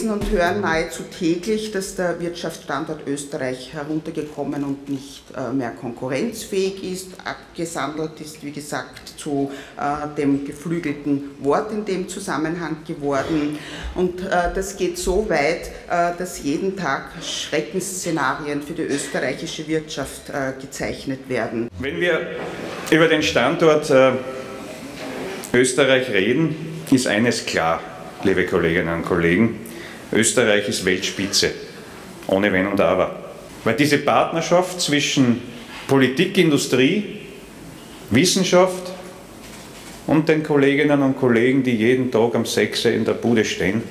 lesen und hören nahezu täglich, dass der Wirtschaftsstandort Österreich heruntergekommen und nicht äh, mehr konkurrenzfähig ist. Abgesandelt ist, wie gesagt, zu äh, dem geflügelten Wort in dem Zusammenhang geworden. Und äh, das geht so weit, dass jeden Tag Schreckensszenarien für die österreichische Wirtschaft gezeichnet werden. Wenn wir über den Standort Österreich reden, ist eines klar liebe Kolleginnen und Kollegen, Österreich ist Weltspitze, ohne Wenn und Aber. Weil diese Partnerschaft zwischen Politik, Industrie, Wissenschaft und den Kolleginnen und Kollegen, die jeden Tag am 6 in der Bude stehen,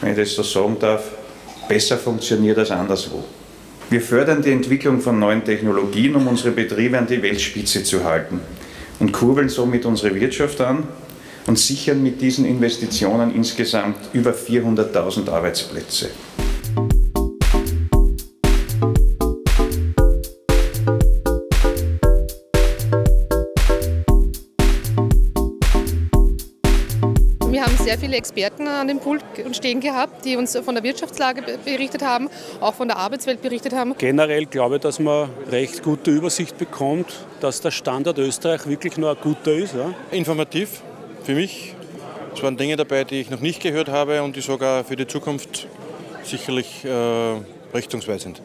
wenn ich das so sagen darf, besser funktioniert als anderswo. Wir fördern die Entwicklung von neuen Technologien, um unsere Betriebe an die Weltspitze zu halten und kurbeln somit unsere Wirtschaft an und sichern mit diesen Investitionen insgesamt über 400.000 Arbeitsplätze. Wir haben sehr viele Experten an dem Pult stehen gehabt, die uns von der Wirtschaftslage berichtet haben, auch von der Arbeitswelt berichtet haben. Generell glaube ich, dass man recht gute Übersicht bekommt, dass der Standort Österreich wirklich nur ein guter ist. Ja. Informativ, für mich. Es waren Dinge dabei, die ich noch nicht gehört habe und die sogar für die Zukunft sicherlich äh, richtungsweisend.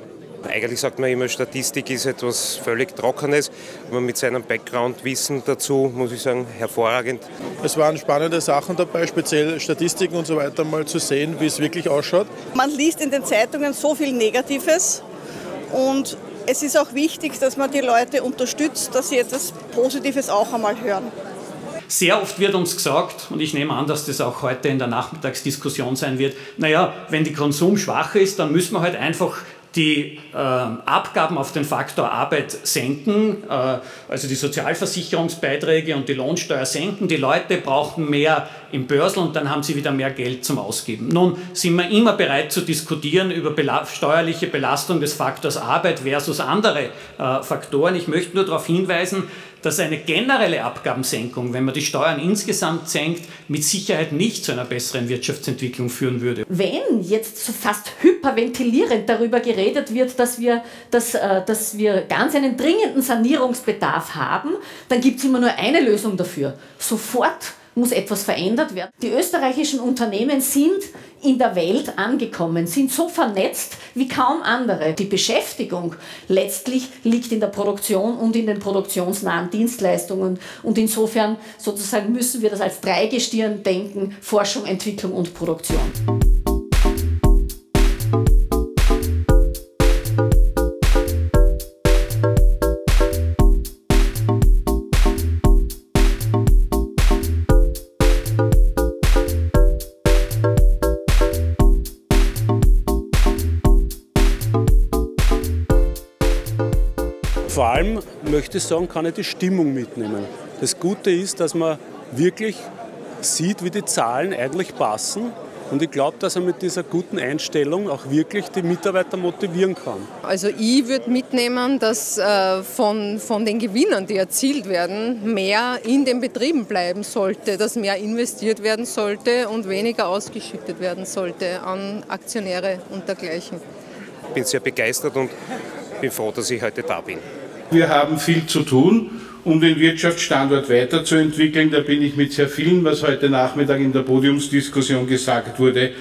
Eigentlich sagt man immer, Statistik ist etwas völlig Trockenes, aber mit seinem Background-Wissen dazu muss ich sagen, hervorragend. Es waren spannende Sachen dabei, speziell Statistiken und so weiter, mal zu sehen, wie es wirklich ausschaut. Man liest in den Zeitungen so viel Negatives und es ist auch wichtig, dass man die Leute unterstützt, dass sie etwas Positives auch einmal hören. Sehr oft wird uns gesagt, und ich nehme an, dass das auch heute in der Nachmittagsdiskussion sein wird, naja, wenn die Konsum schwach ist, dann müssen wir halt einfach die äh, Abgaben auf den Faktor Arbeit senken, äh, also die Sozialversicherungsbeiträge und die Lohnsteuer senken. Die Leute brauchen mehr im Börsel und dann haben sie wieder mehr Geld zum Ausgeben. Nun sind wir immer bereit zu diskutieren über bela steuerliche Belastung des Faktors Arbeit versus andere äh, Faktoren. Ich möchte nur darauf hinweisen, dass eine generelle Abgabensenkung, wenn man die Steuern insgesamt senkt, mit Sicherheit nicht zu einer besseren Wirtschaftsentwicklung führen würde. Wenn jetzt so fast hyperventilierend darüber geredet wird, dass wir, dass, äh, dass wir ganz einen dringenden Sanierungsbedarf haben, dann gibt es immer nur eine Lösung dafür. Sofort muss etwas verändert werden. Die österreichischen Unternehmen sind in der Welt angekommen, sind so vernetzt wie kaum andere. Die Beschäftigung letztlich liegt in der Produktion und in den produktionsnahen Dienstleistungen und insofern sozusagen müssen wir das als Dreigestirn denken, Forschung, Entwicklung und Produktion. Vor allem möchte ich sagen, kann ich die Stimmung mitnehmen. Das Gute ist, dass man wirklich sieht, wie die Zahlen eigentlich passen. Und ich glaube, dass er mit dieser guten Einstellung auch wirklich die Mitarbeiter motivieren kann. Also ich würde mitnehmen, dass äh, von, von den Gewinnern, die erzielt werden, mehr in den Betrieben bleiben sollte, dass mehr investiert werden sollte und weniger ausgeschüttet werden sollte an Aktionäre und dergleichen. Ich bin sehr begeistert und bin froh, dass ich heute da bin. Wir haben viel zu tun, um den Wirtschaftsstandort weiterzuentwickeln. Da bin ich mit sehr vielen, was heute Nachmittag in der Podiumsdiskussion gesagt wurde,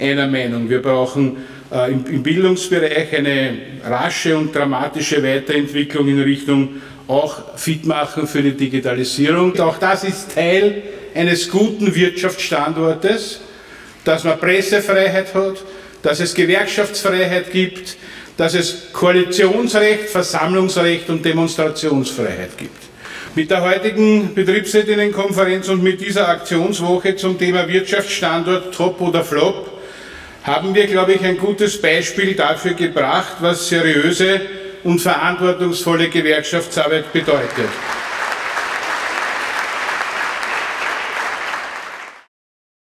einer Meinung. Wir brauchen äh, im, im Bildungsbereich eine rasche und dramatische Weiterentwicklung in Richtung auch Fitmachen für die Digitalisierung. Auch das ist Teil eines guten Wirtschaftsstandortes, dass man Pressefreiheit hat, dass es Gewerkschaftsfreiheit gibt, dass es Koalitionsrecht, Versammlungsrecht und Demonstrationsfreiheit gibt. Mit der heutigen Betriebsrätinnenkonferenz und mit dieser Aktionswoche zum Thema Wirtschaftsstandort Top oder Flop haben wir, glaube ich, ein gutes Beispiel dafür gebracht, was seriöse und verantwortungsvolle Gewerkschaftsarbeit bedeutet.